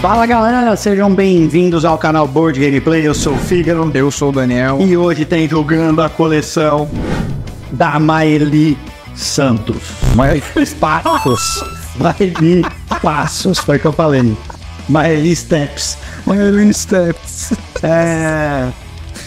Fala galera, sejam bem-vindos ao canal Board Gameplay. Eu sou o Fígaro Eu sou o Daniel. e hoje tem jogando a coleção da Maeli Santos. Mas Passos. Maeli Passos, foi o que eu falei. Maeli Steps. Marilyn Steps. É...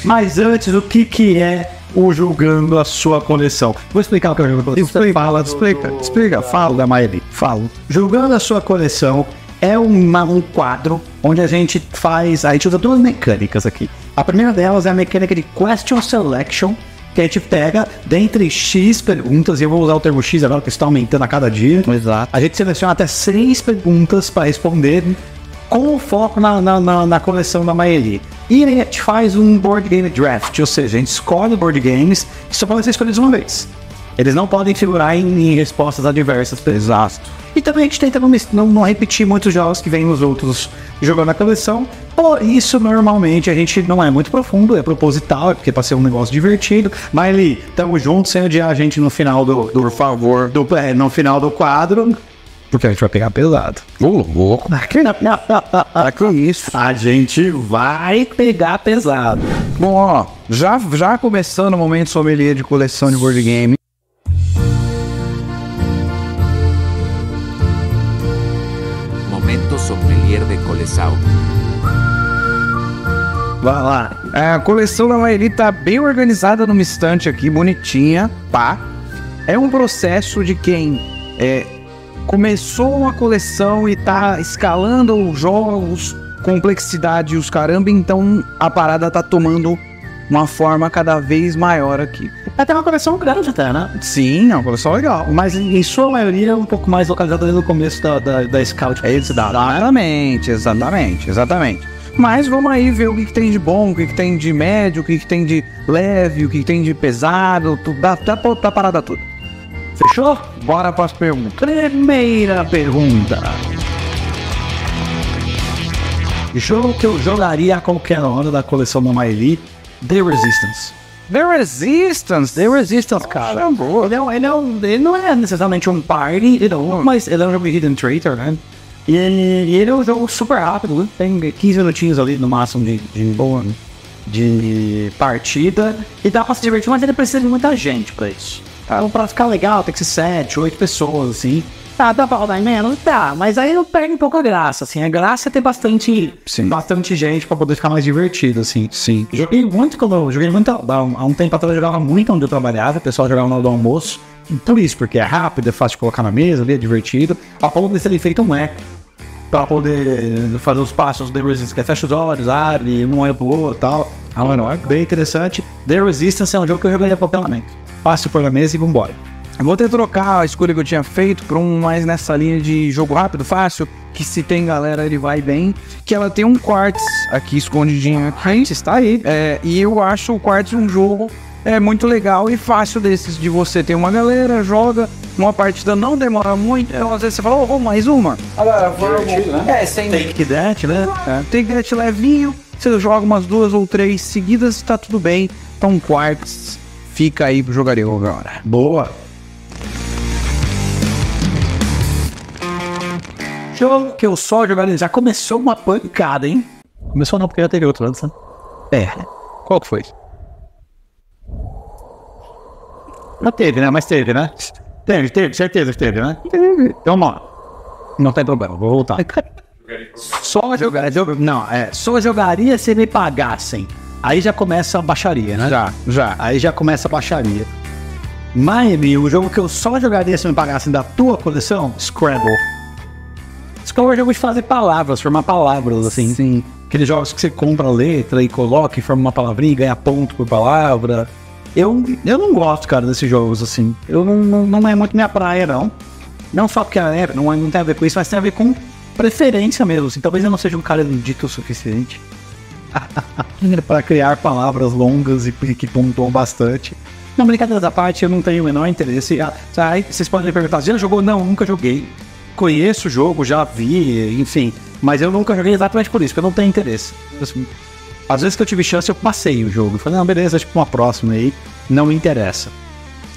Mas antes, o que, que é o Julgando a Sua Coleção? Vou explicar o que é o Julgando a Coleção. Explica, Fala explica, do- explica, fala. da Maeli. Falo. Julgando a Sua Coleção é uma- um quadro onde a gente faz. A gente usa duas mecânicas aqui. A primeira delas é a mecânica de Question Selection. Que a gente pega dentre X perguntas, e eu vou usar o termo X agora, que está aumentando a cada dia. Exato. A gente seleciona até seis perguntas para responder com foco na, na, na, na coleção da Maeli. E aí a gente faz um board game draft, ou seja, a gente escolhe board games que só podem ser escolhidos uma vez. Eles não podem figurar em, em respostas adversas. Exato. E também a gente tenta não, não, não repetir muitos jogos que vem nos outros jogando na coleção. Por isso, normalmente, a gente não é muito profundo, é proposital, é porque é pra ser um negócio divertido. Mas, Eli, tamo junto sem odiar a gente no final do, do Por favor. do, é, no final do quadro, porque a gente vai pegar pesado. Ô, louco. Ah, que isso. A gente vai pegar pesado. Bom, ó, já, já começando o momento sommelier de coleção de board game. Sommelier de coleção. Vai lá. A coleção da Maeli tá bem organizada numa estante aqui, bonitinha, pá. É um processo de quem é, começou uma coleção e tá escalando os jogos, complexidade e os caramba, então a parada tá tomando uma forma cada vez maior aqui. Até uma coleção grande até, né? Sim, é uma coleção legal. Mas em sua maioria é um pouco mais localizada ali no começo da, da, da Scout. É. Exatamente, exatamente, exatamente. Mas vamos aí ver o que, que tem de bom, o que, que tem de médio, o que, que tem de leve, o que, tem de pesado, tudo, dá, dá, dá parada tudo. Fechou? Bora para as perguntas. Primeira pergunta. Jogo que eu jogaria a qualquer hora da coleção da Maeli, The Resistance. The Resistance, The Resistance, cara. Ele, é, um- ele, é um- ele não é necessariamente um party, you know, mas ele é um jogo de Hidden Traitor, né? E ele, ele é um jogo super rápido, né? tem 15 minutinhos ali no máximo de, de, de partida. E dá pra se divertir, mas ele precisa de muita gente pra isso. Então, pra ficar legal, tem que ser 7, 8 pessoas, assim. Tá, dá pra rodar em menos? Tá, mas aí eu perde um pouco a graça, assim. A graça é ter bastante, Sim. bastante gente pra poder ficar mais divertido, assim. Sim. Joguei muito quando eu joguei muito há um, há um tempo atrás eu jogava muito onde eu trabalhava, o pessoal jogava na hora do almoço. Por isso, porque é rápido, é fácil de colocar na mesa, ali, é divertido. A ponto de ser feito um eco pra poder fazer os passos The Resistance, que é fecha os olhos, abre, um olha pro outro e tal. Ah, mano, é bem interessante. The Resistance é um jogo que eu jogaria pra. Fácil pôr na mesa e vambora. Eu Vou ter que trocar a escolha que eu tinha feito para um mais nessa linha de jogo rápido, fácil, que se tem galera ele vai bem, que ela tem um quartz aqui escondidinho aqui, está aí. É, e eu acho o quartz um jogo é muito legal e fácil desses de você ter uma galera, joga, uma partida não demora muito, então às vezes você fala, ô, mais uma. Agora, vamos. É, sem Take That, né? é, tem que levinho, você joga umas duas ou três seguidas, tá tudo bem. Então, quartz fica aí pro jogaria agora. Boa. Jogo que eu só jogaria. Já começou uma pancada, hein? Começou não, porque já teve outro antes, né? É. Qual que foi? Não teve, né? Mas teve, né? Teve, teve, certeza que teve, né? Teve. Então, lá. Não tem problema, vou voltar. Só jogar, jogo- não, é, só jogaria se me pagassem. Aí já começa a baixaria, né? Já, já. Aí já começa a baixaria. Miami, o jogo que eu só jogaria se me pagassem da tua coleção, Scrabble. Scrabble é um jogo de fazer palavras, formar palavras, assim. Sim. Aqueles jogos que você compra a letra e coloca e forma uma palavrinha e ganha ponto por palavra. Eu, eu não gosto, cara, desses jogos, assim. Eu não, não, não é muito minha praia, não. Não só porque é, não, é- não tem a ver com isso, mas tem a ver com preferência mesmo. Assim. Talvez eu não seja um cara erudito o suficiente para criar palavras longas e que pontuam bastante. Não, brincadeira da parte, eu não tenho o menor interesse. Ah, Aí vocês podem me perguntar, já jogou? Não, nunca joguei. Conheço o jogo, já vi, enfim. Mas eu nunca joguei exatamente por isso, porque eu não tenho interesse. Assim, às vezes que eu tive chance, eu passei o jogo. Falei, não, beleza, tipo uma próxima aí, não me interessa.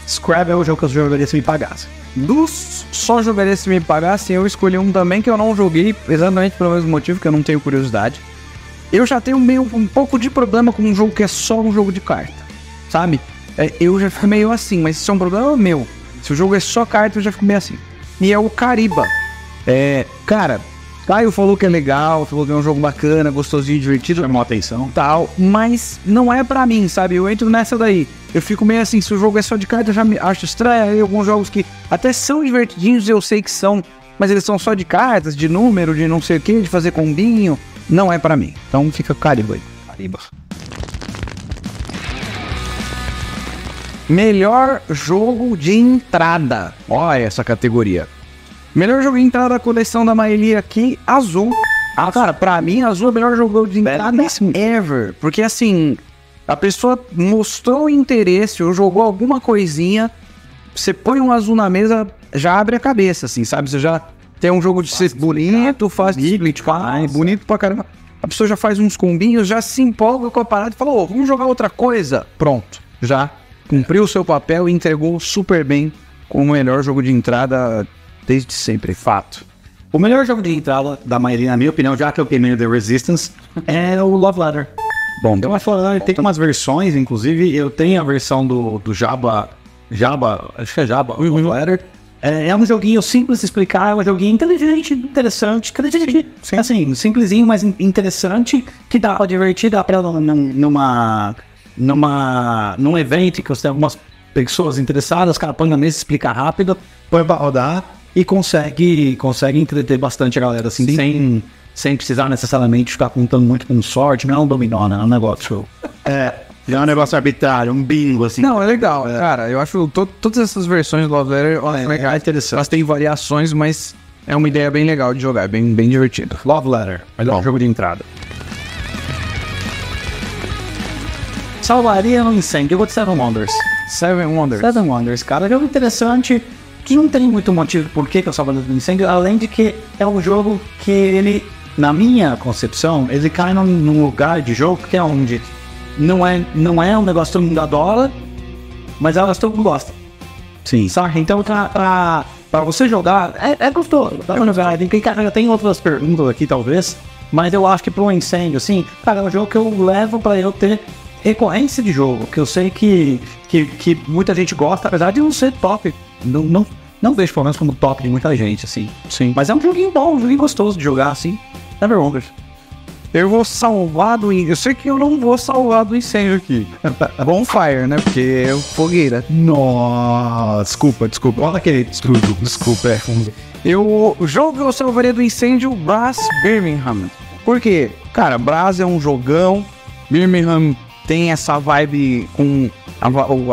Scrabble é o jogo que eu jogaria se me pagasse. Dos só jogaria se me pagassem, eu escolhi um também que eu não joguei, exatamente pelo mesmo motivo que eu não tenho curiosidade. Eu já tenho meio um pouco de problema com um jogo que é só um jogo de carta, sabe? É, eu já fico meio assim, mas isso é um problema meu. Se o jogo é só carta, eu já fico meio assim. E é o Cariba. É, cara, Caio falou que é legal, falou que é um jogo bacana, gostosinho, divertido. Chamou atenção. Tal, mas não é pra mim, sabe? Eu entro nessa daí. Eu fico meio assim, se o jogo é só de carta, eu já me acho estranho. Aí alguns jogos que até são divertidinhos, eu sei que são, mas eles são só de cartas, de número, de não sei o que, de fazer combinho. Não é pra mim. Então fica Cariba aí. Cariba. Melhor jogo de entrada. Olha essa categoria. Melhor jogo de entrada da coleção da Maeli aqui, azul. Ah, cara, pra mim, azul é o melhor jogo de entrada ever. Porque assim, a pessoa mostrou interesse ou jogou alguma coisinha, você põe um azul na mesa, já abre a cabeça, assim, sabe? Você já tem um jogo de ser bonito, faz split faz, bonito pra caramba. A pessoa já faz uns combinhos, já se empolga com a parada e fala, ô, vamos jogar outra coisa. Pronto, já cumpriu o seu papel e entregou super bem com o melhor jogo de entrada desde sempre, fato. O melhor jogo de entrada da maioria, na minha opinião, já que eu queimei o The Resistance, é o Love Letter. Bom, Eu acho que tem umas versões, inclusive eu tenho a versão do, do Java, Java, acho que é Java, Love Letter. É, é um joguinho simples de explicar, é um joguinho inteligente, interessante, inteligente, assim, simplesinho, mas in- interessante, que dá pra divertir, dá pra num- num- numa, numa, num evento que você tem algumas pessoas interessadas, o cara põe na mesa, explica rápido, põe pra rodar e consegue, consegue entreter bastante a galera, assim, sem, sem precisar necessariamente ficar contando muito com sorte, não é um dominó, né? É um negócio... É, não é um negócio arbitrário, um bingo, assim. Não, é legal, cara. Eu acho to- todas essas versões do Love Letter acho É, legais. é interessante. Elas têm variações, mas é uma ideia bem legal de jogar, é bem, bem divertido. Love Letter, melhor jogo de entrada. Salvaria no incêndio, eu vou de Seven Wonders. Seven Wonders. Seven Wonders, cara, jogo interessante, que não tem muito motivo por que que eu salvaria no incêndio, além de que é um jogo que ele, na minha concepção, ele cai num, num lugar de jogo que é onde não é, não é um negócio que todo mundo adora, mas é um negócio que todo mundo gosta. Sim. Saca? Então, pra, pra, pra você jogar, é, é gostoso. Dá pra jogar. Tem, cara, tem outras perguntas aqui, talvez. Mas eu acho que um incêndio, assim, cara, é um jogo que eu levo pra eu ter recorrência de jogo. Que eu sei que, que, que muita gente gosta, apesar de não ser top. Não, não, não vejo, pelo menos, como top de muita gente, assim. Sim. Mas é um joguinho bom, um joguinho gostoso de jogar, assim. Never Wonders. Eu vou salvar do incêndio. Eu sei que eu não vou salvar do incêndio aqui. Bonfire, né? Porque é fogueira. Nossa, desculpa, desculpa. Olha aquele desculpa, desculpa, é. Eu, o jogo que eu salvaria do incêndio, Brass Birmingham. Por quê? Cara, Brass é um jogão. Birmingham tem essa vibe com,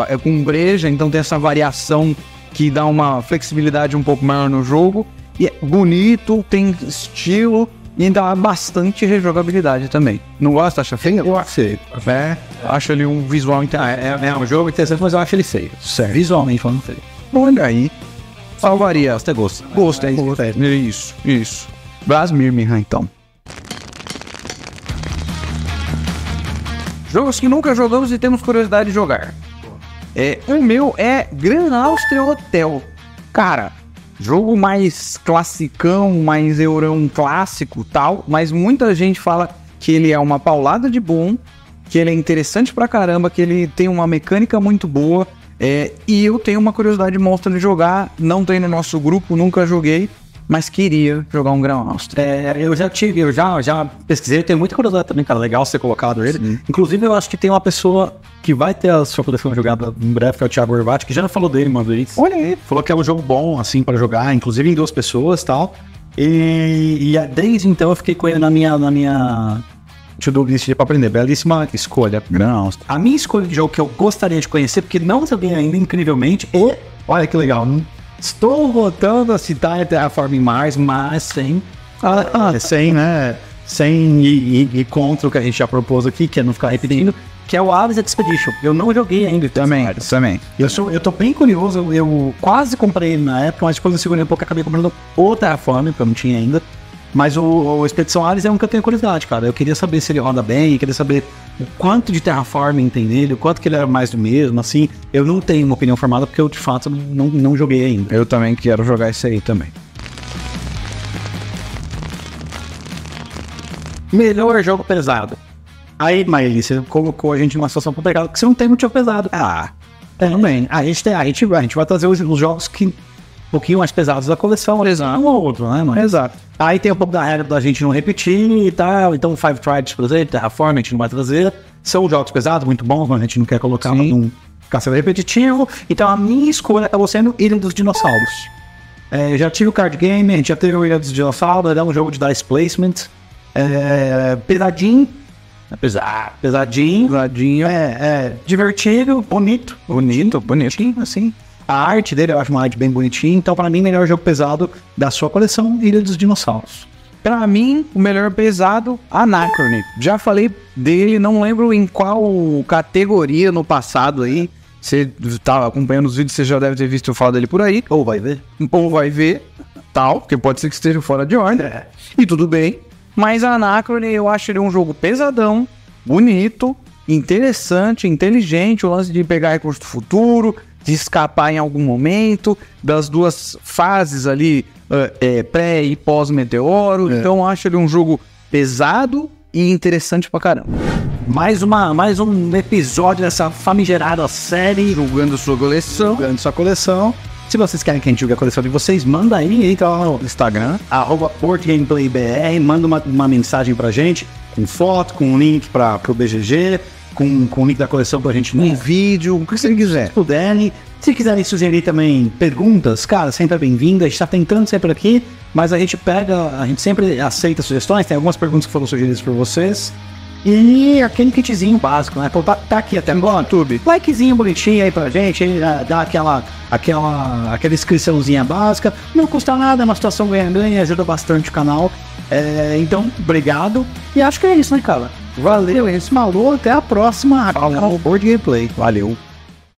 é com breja, então tem essa variação que dá uma flexibilidade um pouco maior no jogo. E é bonito, tem estilo e dá bastante rejogabilidade também. Não gosta? Acha feio? Eu achei. É, acho ele um visual interessante. é, é um jogo interessante, mas eu acho ele feio. Certo. Visualmente falando feio. Olha aí. Salvaria. Gosto é gosto. Gosto, é isso. Isso, isso. Birmingham, então. Jogos que nunca jogamos e temos curiosidade de jogar. É, o meu é Grand Austria Hotel. Cara, jogo mais classicão, mais eurão clássico tal, mas muita gente fala que ele é uma paulada de bom, que ele é interessante pra caramba, que ele tem uma mecânica muito boa. É, e eu tenho uma curiosidade monstra de jogar, não tem no nosso grupo, nunca joguei, mas queria jogar um Grand Austria. É, eu já tive, eu já, já pesquisei, eu tenho muita curiosidade também, cara. Legal ser colocado ele. Inclusive, eu acho que tem uma pessoa que vai ter a sua coleção jogada em breve, que é o Thiago Orvati, que já falou dele uma vez. Olha aí. Falou que é um jogo bom, assim, pra jogar, inclusive em duas pessoas e tal. E, e a- desde então eu fiquei com ele na minha, na minha to-do list pra aprender. Belíssima escolha. Não, A minha escolha de jogo que eu gostaria de conhecer, porque não joguei ainda incrivelmente, e olha que legal, estou voltando a citar a Terraforming Mars, mas sem, ah, sem, né, sem ir contra o que a gente já propôs aqui, que é não ficar repetindo, que é o Aves Expedition. Eu não joguei ainda. também, também. Eu, sou, eu tô bem curioso, eu, eu quase comprei ele na época, mas depois eu segurei um pouco e acabei comprando o Terraforming, porque eu não tinha ainda. Mas o, o Expedição Ares é um que eu tenho curiosidade, cara. Eu queria saber se ele roda bem, eu queria saber o quanto de terraforming tem nele, o quanto que ele era mais do mesmo, assim. Eu não tenho uma opinião formada porque eu, de fato, não, não joguei ainda. Eu também quero jogar esse aí também. Melhor jogo pesado. Aí, Maeli, você colocou a gente numa situação complicada, porque você não tem muito jogo pesado. Ah, É, bem. A gente, tem, a, gente, a gente vai trazer os, os jogos que pouquinho mais pesados da coleção, Exato. um ou outro, né, mano? exato. Aí tem um pouco da regra da gente não repetir e tal. Então, Five Tribes, por exemplo, Terraform, a gente não vai trazer. São jogos pesados, muito bons, mas a gente não quer colocar Sim. num cacete repetitivo. Então, a minha escolha acabou sendo Ilha dos Dinossauros. É, já tive o card game, a gente já teve o Ilha dos Dinossauros, é um jogo de dice placement. É, pesadinho. É pesado. Pesadinho. Ladinho. É, é divertido, bonito. Bonito, bonito. Bonitinho, assim. A arte dele eu acho uma arte bem bonitinha. Então, pra mim, melhor jogo pesado da sua coleção, Ilha dos Dinossauros. Pra mim, o melhor pesado, Anachrony. Já falei dele, não lembro em qual categoria no passado aí. Você tá acompanhando os vídeos, você já deve ter visto eu falar dele por aí. Ou vai ver. Ou vai ver, tal, porque pode ser que esteja fora de ordem. É. E tudo bem. Mas a Anachrony, eu acho ele um jogo pesadão, bonito, interessante, inteligente. O lance de pegar recurso do futuro, de escapar em algum momento, das duas fases ali, eh, eh, pré e pós-meteoro. Então eu acho ele um jogo pesado e interessante pra caramba. Mais, uma, mais um episódio dessa famigerada série Julgando sua coleção. jogando sua coleção. Se vocês querem que a gente jogue a coleção de vocês, manda aí, entra lá no Instagram. arroba BoardGameplayBR, manda uma, uma mensagem pra gente, com foto, com link para pro BGG, com, com o link da coleção pra gente Um né? vídeo, o que você quiser. se puderem. Se quiserem sugerir também perguntas, cara, sempre é bem-vindo. A gente tá tentando sempre aqui, mas a gente pega, a gente sempre aceita sugestões. Tem algumas perguntas que foram sugeridas por vocês. E aquele kitzinho básico, né? Pô, tá, tá aqui até agora. YouTube. Likezinho bonitinho aí pra gente, eh, dá aquela, aquela, aquela inscriçãozinha básica. Não custa nada, é uma situação ganha-ganha, ajuda bastante o canal. É, então, obrigado. E acho que é isso, né, cara? Valeu, esse maluco. Até a próxima. Falou. Board Gameplay. Valeu.